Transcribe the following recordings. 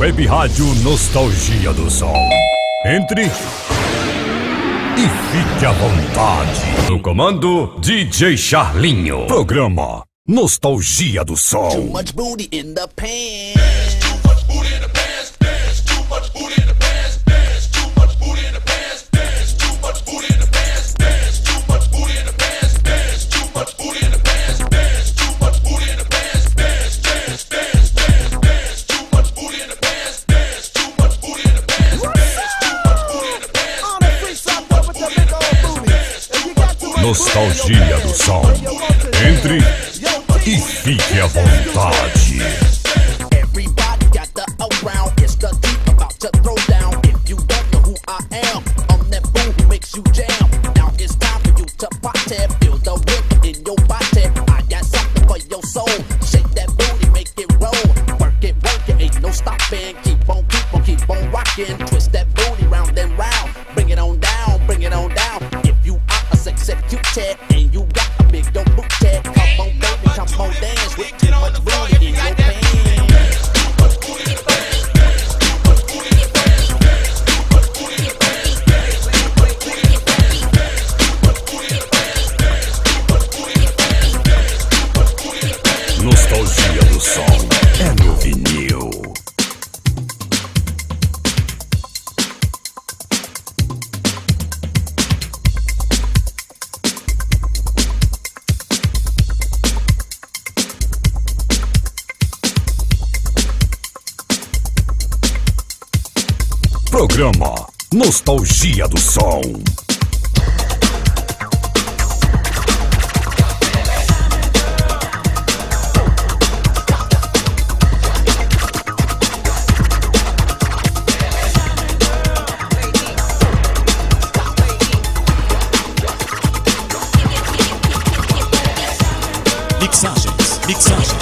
Web Rádio Nostalgia do Sol. Entre e fique à vontade. No comando, DJ Charlinho. Programa Nostalgia do Sol. Too much booty in the pants. Nostalgia do som, Entre e fique à vontade. Programa Nostalgia do Som. Mixagens, mixagens.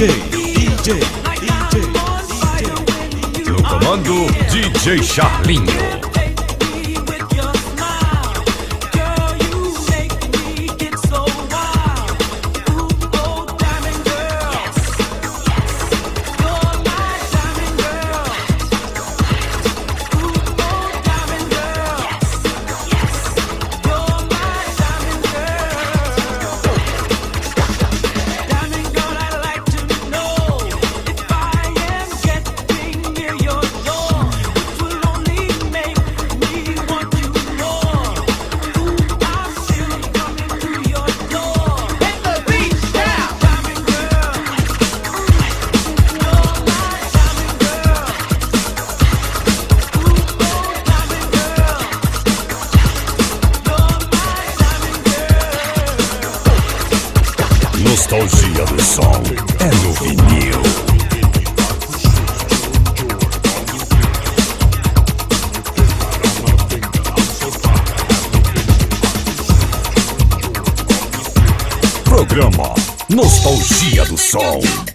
DJ, DJ, DJ. No comando, DJ Charlinho. nostalgia do som é no vinil. Programa Nostalgia do Som.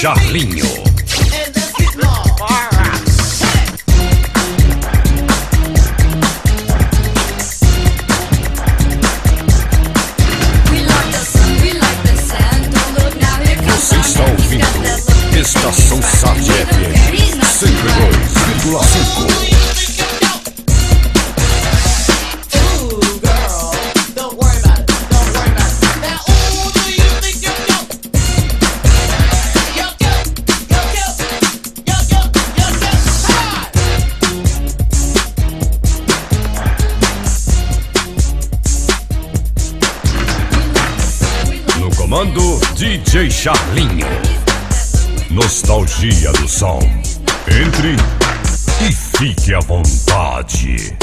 Jarlinho. DJ Charlinho. Nostalgia do som. Entre e fique à vontade.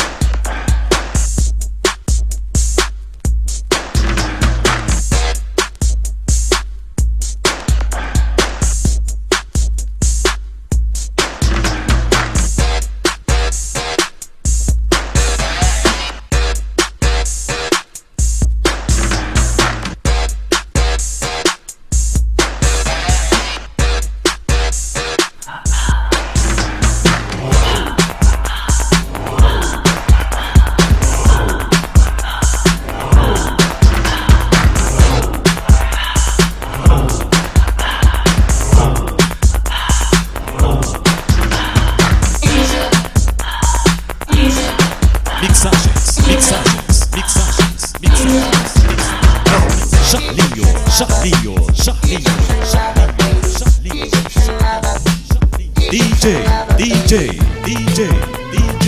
DJ, DJ, DJ,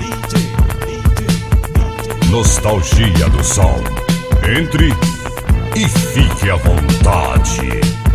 DJ, DJ. Nostalgia do som. Entre e fique à vontade.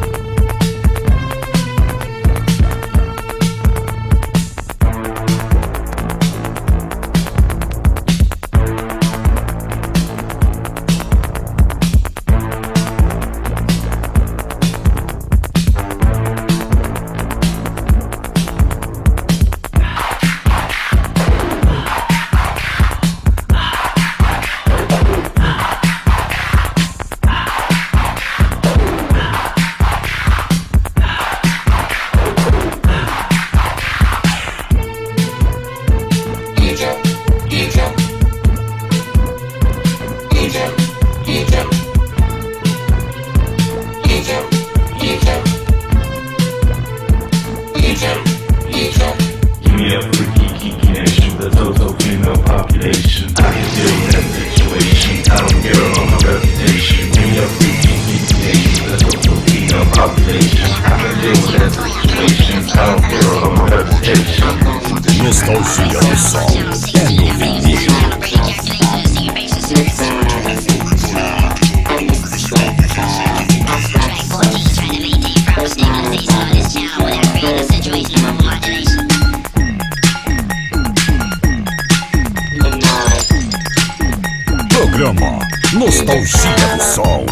Nostalgia do Som.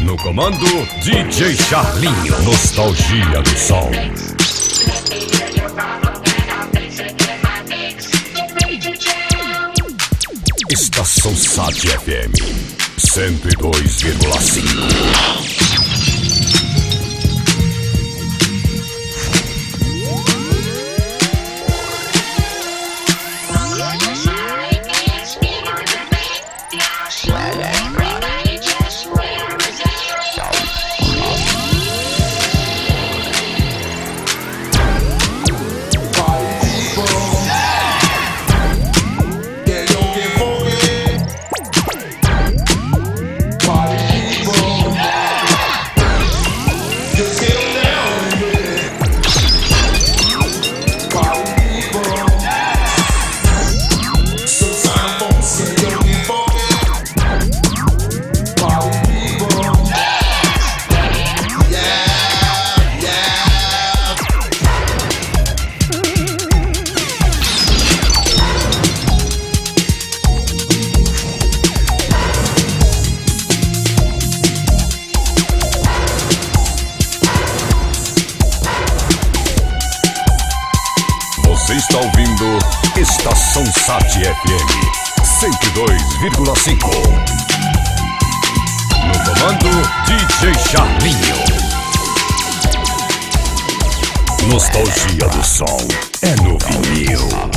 No comando, DJ Charlinho. Nostalgia do Som. Estação SAT FM 102,5. Você está ouvindo Estação SAT FM 102,5. No comando, DJ Charlinho. Nostalgia do som é no vinil.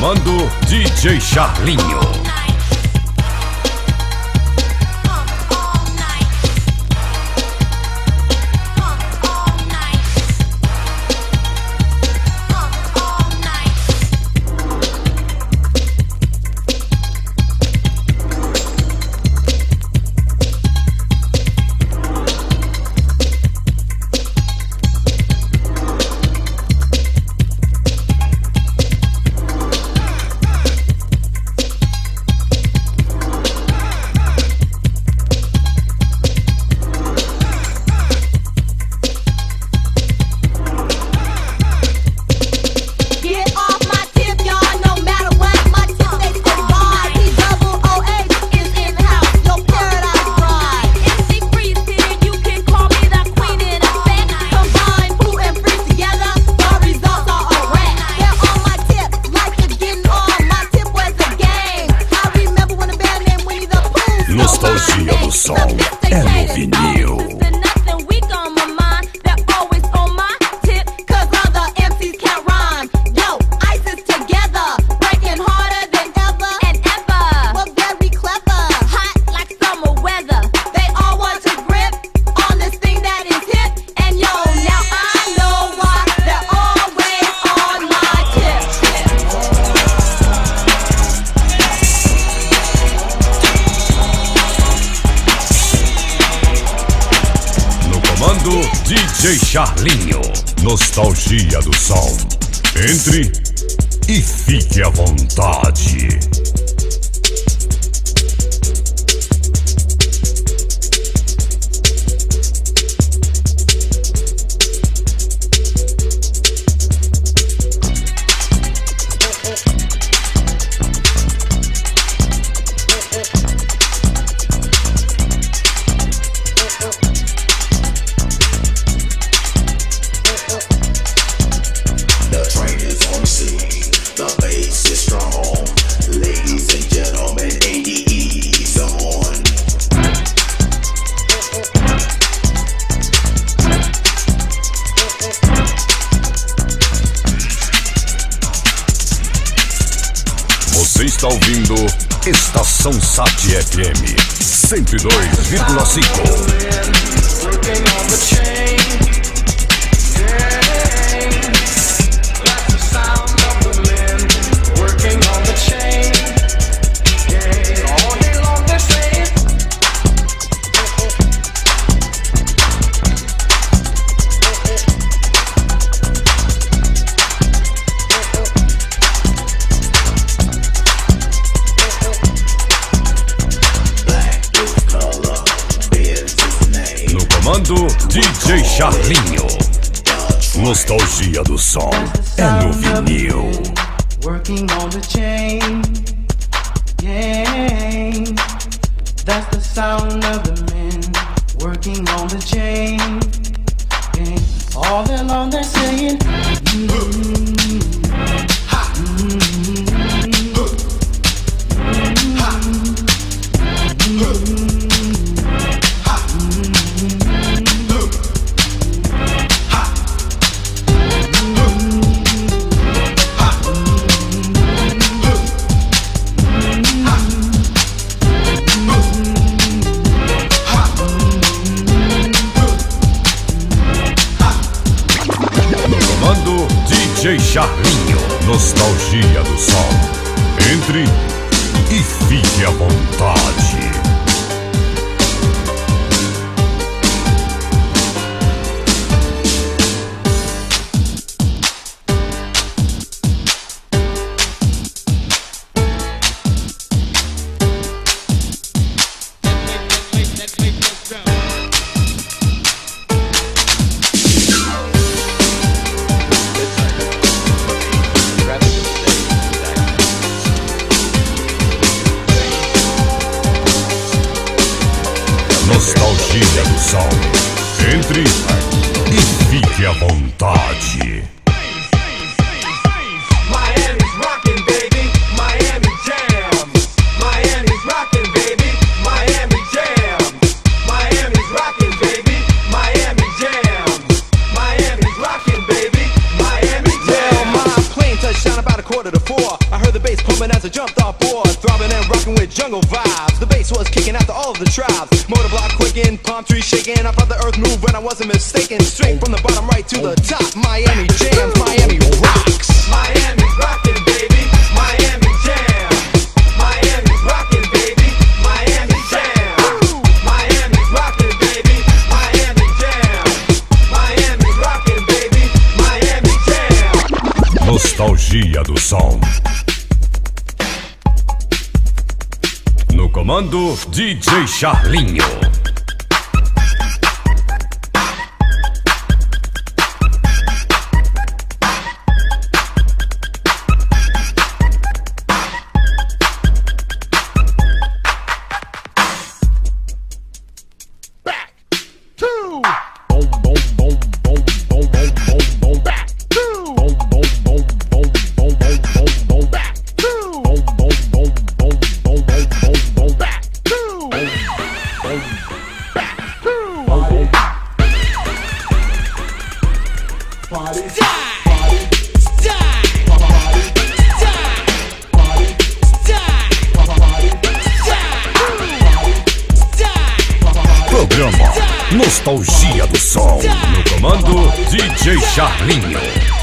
Comando, DJ Charlinho. DJ Charlinho. Nostalgia do som. Entre e fique à vontade. Você está ouvindo Estação Sat FM 102,5. Comando DJ Charlinho. Nostalgia do som é no vinil. Working on the chain. Yeah. That's the sound of the men working on the chain. Yeah. All day long they're saying, No DJ Charlinho. Nostalgia do som. Entre e fique à vontade. Tribes. Motor block quaking, palm trees shaking. I felt the earth move when I wasn't mistaken. Straight from the bottom right to the top. Miami comando DJ Charlinho. Programa Nostalgia do Som. No comando DJ Charlinho.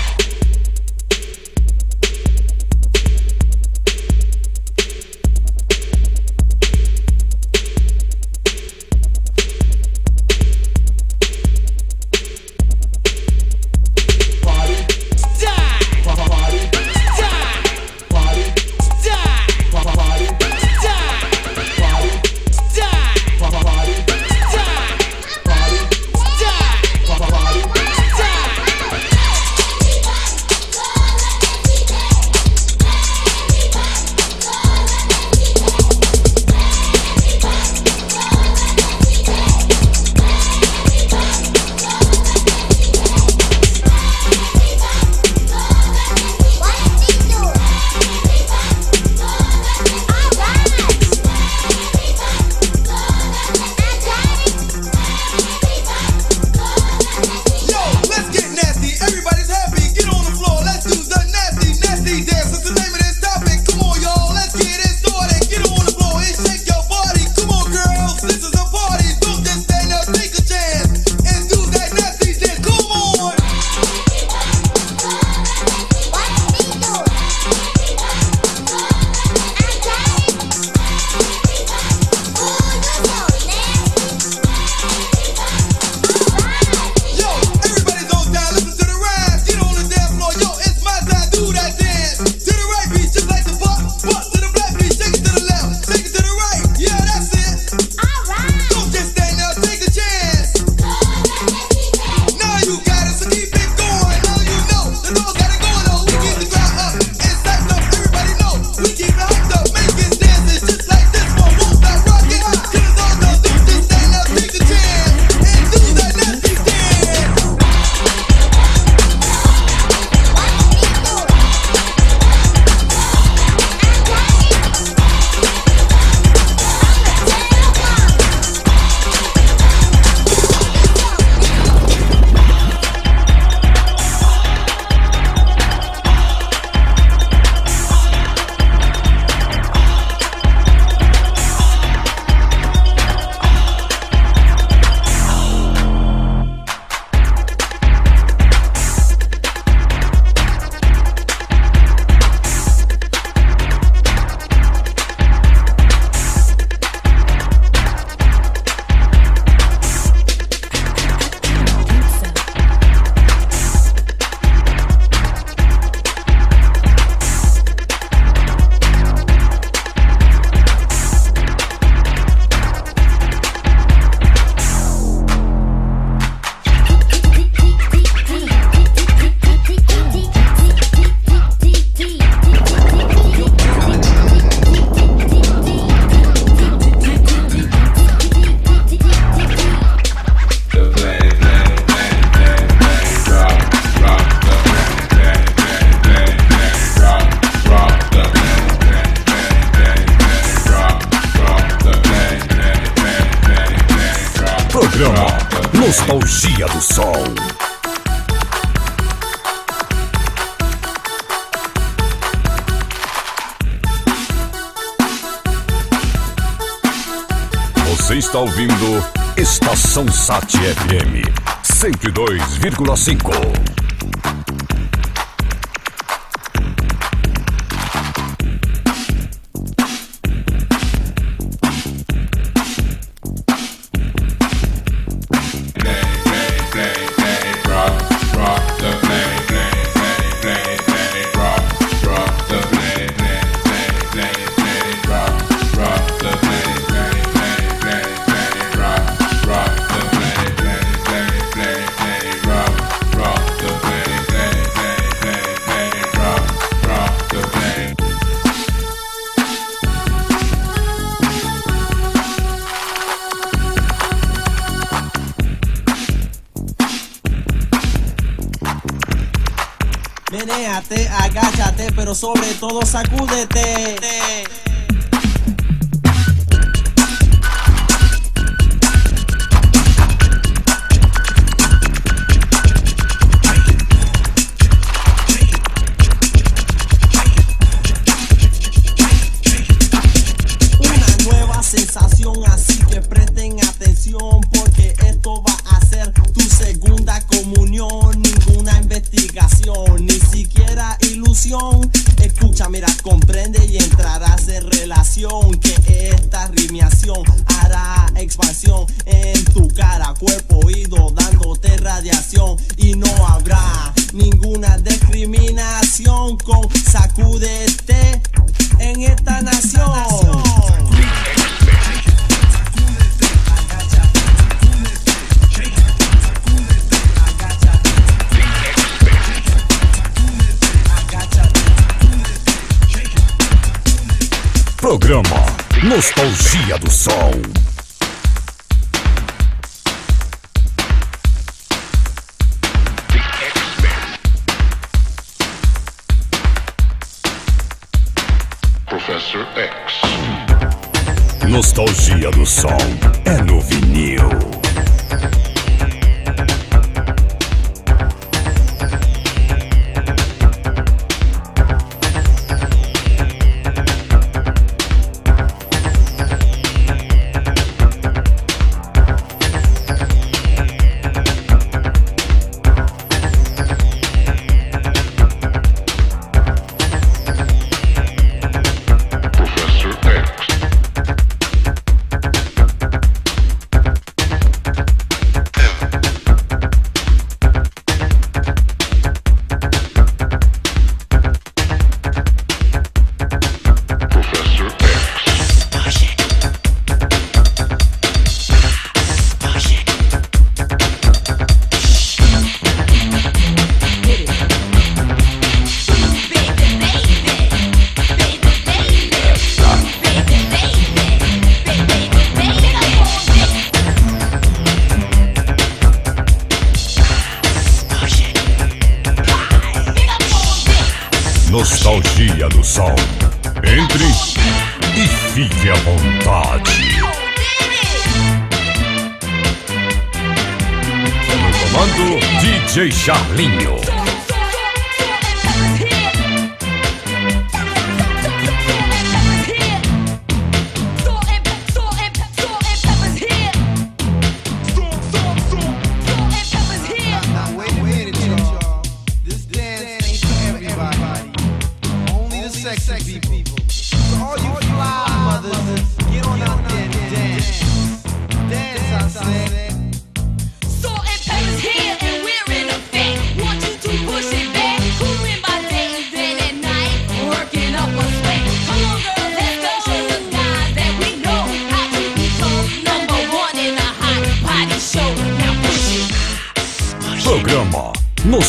está ouvindo Estação Sat FM 102,5. sobre todo sacúdete. Programa Nostalgia do Sol. Professor X. Nostalgia do Sol é no vinil. comando DJ Charlinho.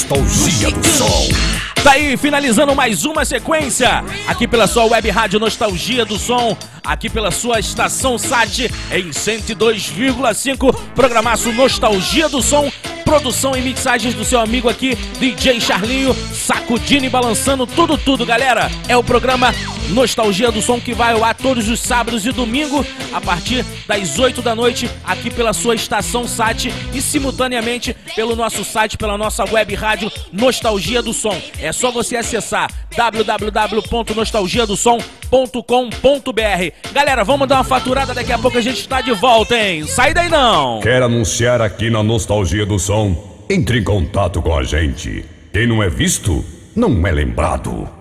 Nostalgia do Sol. Tá aí, finalizando mais uma sequência, aqui pela sua web rádio Nostalgia do Som, aqui pela sua estação SAT em 102,5, programaço Nostalgia do Som, produção e mixagens do seu amigo aqui, DJ Charlinho, sacudindo e balançando tudo, tudo, galera. É o programa Nostalgia do Som que vai ao ar todos os sábados e domingo, a partir das 8 da noite, aqui pela sua estação SAT e simultaneamente pelo nosso site, pela nossa web rádio Nostalgia do Som. É só você acessar www.nostalgiadosom.com www.nostalgiadosom.com.br. Galera, vamos dar uma faturada, daqui a pouco a gente está de volta, hein? Sai daí não! Quer anunciar aqui na Nostalgia do Som? Entre em contato com a gente. Quem não é visto, não é lembrado.